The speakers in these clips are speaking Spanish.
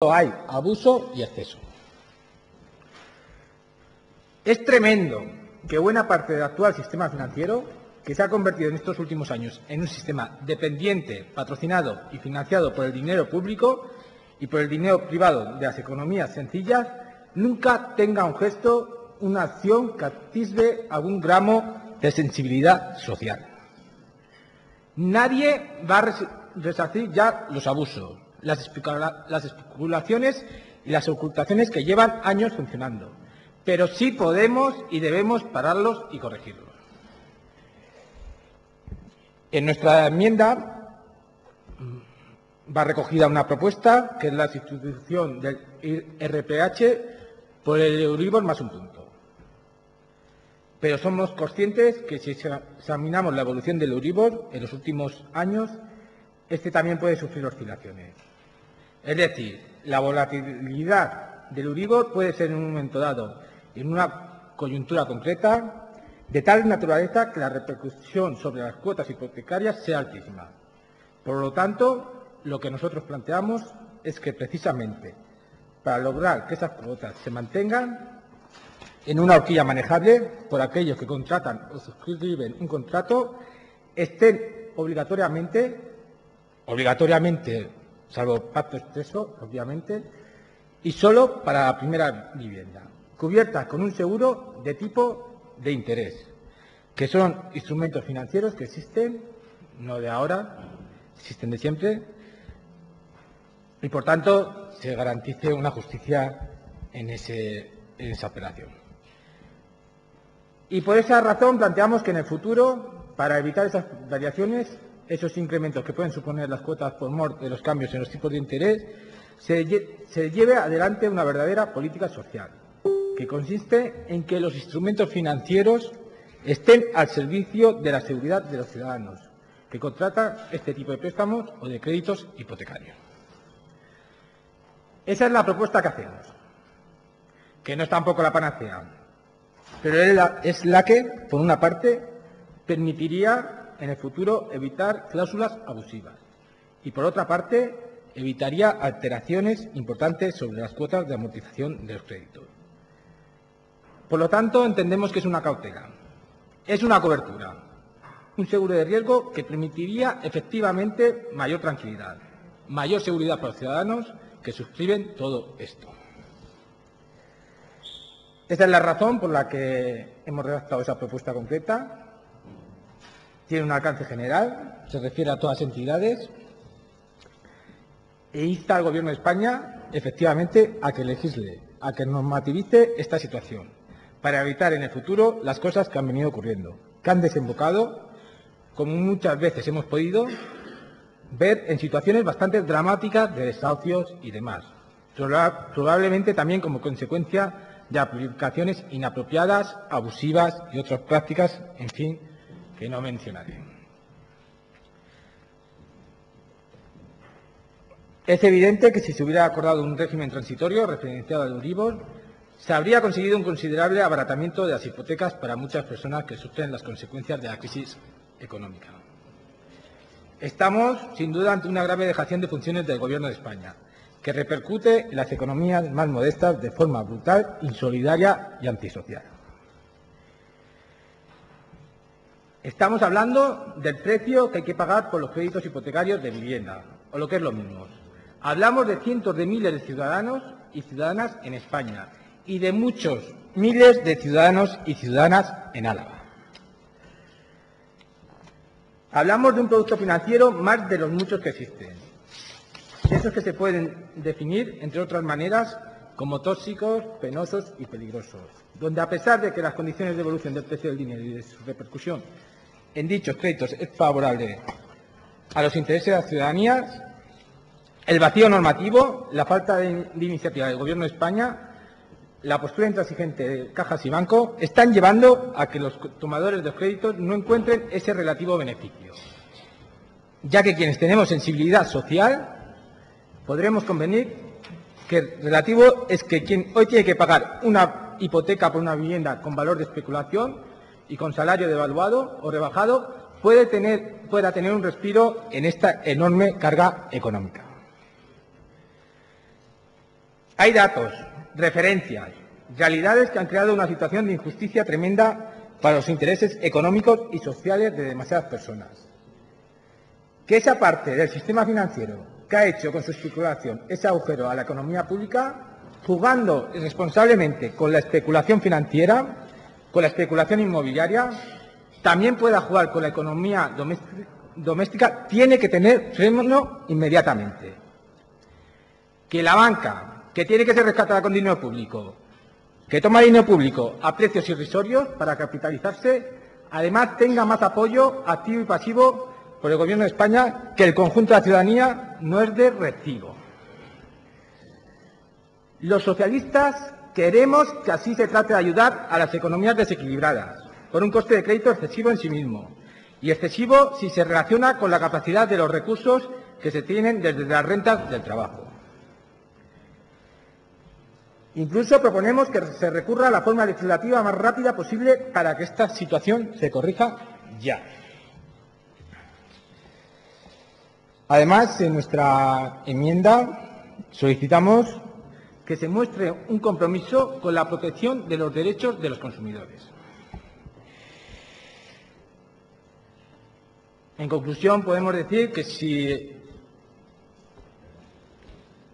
hay abuso y exceso. Es tremendo que buena parte del actual sistema financiero, que se ha convertido en estos últimos años en un sistema dependiente, patrocinado y financiado por el dinero público y por el dinero privado de las economías sencillas, nunca tenga un gesto, una acción que atisbe algún gramo de sensibilidad social. Nadie va a resarcir ya los abusos, las, especulaciones y las ocultaciones que llevan años funcionando, pero sí podemos y debemos pararlos y corregirlos. En nuestra enmienda va recogida una propuesta que es la sustitución del RPH por el Euribor más un punto. Pero somos conscientes que si examinamos la evolución del Euribor en los últimos años, este también puede sufrir oscilaciones. Es decir, la volatilidad del Euribor puede ser en un momento dado, en una coyuntura concreta, de tal naturaleza que la repercusión sobre las cuotas hipotecarias sea altísima. Por lo tanto, lo que nosotros planteamos es que precisamente para lograr que esas cuotas se mantengan en una horquilla manejable por aquellos que contratan o suscriben un contrato, estén obligatoriamente, obligatoriamente, salvo pacto expreso, obviamente, y solo para la primera vivienda, cubiertas con un seguro de tipo de interés, que son instrumentos financieros que existen, no de ahora, existen de siempre, y por tanto se garantice una justicia en, ese, en esa operación. Y por esa razón planteamos que en el futuro, para evitar esas variaciones, esos incrementos que pueden suponer las cuotas por mor de los cambios en los tipos de interés, se, lleve adelante una verdadera política social, que consiste en que los instrumentos financieros estén al servicio de la seguridad de los ciudadanos que contratan este tipo de préstamos o de créditos hipotecarios. Esa es la propuesta que hacemos, que no es tampoco la panacea, pero es la, que, por una parte, permitiría en el futuro evitar cláusulas abusivas y, por otra parte, evitaría alteraciones importantes sobre las cuotas de amortización de los créditos. Por lo tanto, entendemos que es una cautela, es una cobertura, un seguro de riesgo que permitiría efectivamente mayor tranquilidad, mayor seguridad para los ciudadanos que suscriben todo esto. Esta es la razón por la que hemos redactado esa propuesta concreta. Tiene un alcance general, se refiere a todas las entidades e insta al Gobierno de España, efectivamente, a que legisle, a que normativice esta situación, para evitar en el futuro las cosas que han venido ocurriendo, que han desembocado, como muchas veces hemos podido ver, en situaciones bastante dramáticas de desahucios y demás, probablemente también como consecuencia de aplicaciones inapropiadas, abusivas y otras prácticas, en fin, que no mencionaré. Es evidente que si se hubiera acordado un régimen transitorio referenciado al Euribor, se habría conseguido un considerable abaratamiento de las hipotecas para muchas personas que sufren las consecuencias de la crisis económica. Estamos, sin duda, ante una grave dejación de funciones del Gobierno de España, que repercute en las economías más modestas de forma brutal, insolidaria y antisocial. Estamos hablando del precio que hay que pagar por los créditos hipotecarios de vivienda, o lo que es lo mismo. Hablamos de cientos de miles de ciudadanos y ciudadanas en España y de muchos miles de ciudadanos y ciudadanas en Álava. Hablamos de un producto financiero más de los muchos que existen, esos que se pueden definir, entre otras maneras, como tóxicos, penosos y peligrosos, donde a pesar de que las condiciones de evolución del precio del dinero y de su repercusión en dichos créditos es favorable a los intereses de las ciudadanías, el vacío normativo, la falta de, iniciativa del Gobierno de España, la postura intransigente de cajas y bancos están llevando a que los tomadores de los créditos no encuentren ese relativo beneficio, ya que quienes tenemos sensibilidad social podremos convenir que relativo es que quien hoy tiene que pagar una hipoteca por una vivienda con valor de especulación y con salario devaluado o rebajado tener, pueda tener un respiro en esta enorme carga económica. Hay datos, referencias, realidades que han creado una situación de injusticia tremenda para los intereses económicos y sociales de demasiadas personas. Que esa parte del sistema financiero que ha hecho con su especulación ese agujero a la economía pública, jugando irresponsablemente con la especulación financiera, con la especulación inmobiliaria, también pueda jugar con la economía doméstica, tiene que tener freno inmediatamente. Que la banca, que tiene que ser rescatada con dinero público, que toma dinero público a precios irrisorios para capitalizarse, además tenga más apoyo activo y pasivo por el Gobierno de España que el conjunto de la ciudadanía no es de recibo. Los socialistas queremos que así se trate de ayudar a las economías desequilibradas, por un coste de crédito excesivo en sí mismo, y excesivo si se relaciona con la capacidad de los recursos que se tienen desde las rentas del trabajo. Incluso proponemos que se recurra a la forma legislativa más rápida posible para que esta situación se corrija ya. Además, en nuestra enmienda solicitamos que se muestre un compromiso con la protección de los derechos de los consumidores. En conclusión, podemos decir que si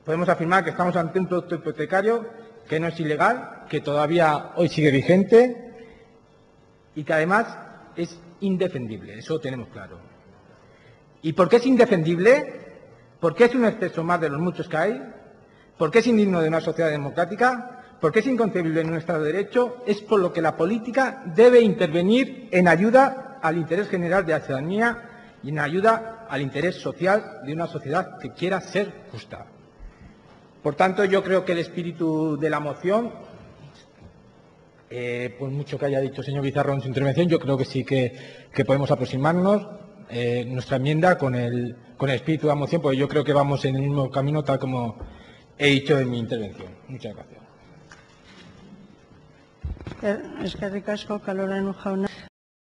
podemos afirmar que estamos ante un producto hipotecario que no es ilegal, que todavía hoy sigue vigente y que además es indefendible, eso tenemos claro. ¿Y por qué es indefendible? ¿Por qué es un exceso más de los muchos que hay? ¿Por qué es indigno de una sociedad democrática? ¿Por qué es inconcebible en un Estado de Derecho? Es por lo que la política debe intervenir en ayuda al interés general de la ciudadanía y en ayuda al interés social de una sociedad que quiera ser justa. Por tanto, yo creo que el espíritu de la moción, eh, por mucho que haya dicho el señor Bizarro en su intervención, yo creo que sí que, podemos aproximarnos eh, nuestra enmienda con el, con el espíritu de la moción, porque yo creo que vamos en el mismo camino tal como he dicho en mi intervención. Muchas gracias. Que